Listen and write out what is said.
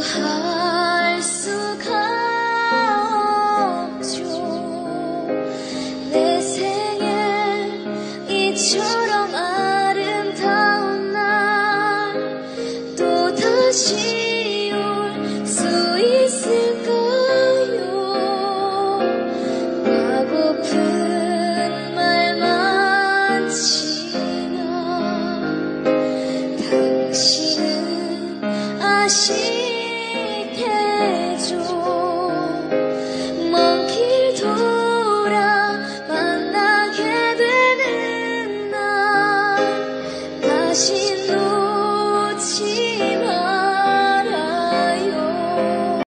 할 수가 없죠. 내 생에 이처럼 아름다운 날 또 다시 올 수 있을까요? 하고픈 말 많지만 당신은 아시 心路。